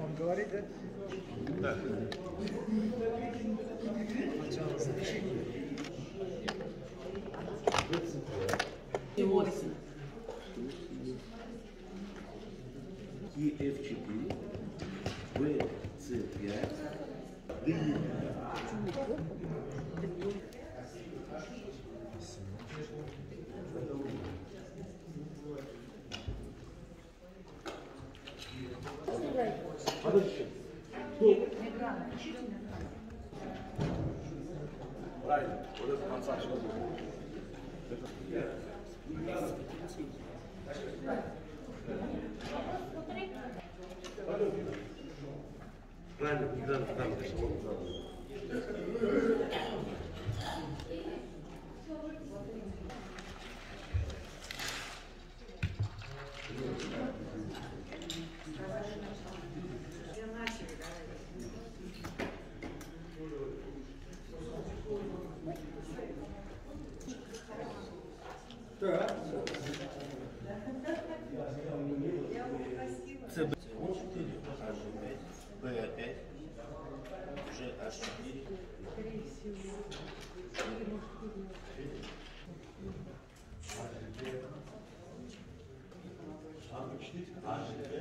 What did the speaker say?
Он говорит, да? И F4, B, C5, D, Правильно, вот это конца. Правильно, не надо, там, Це Б4, Аж5, Б5, вже Аж4. Аж4.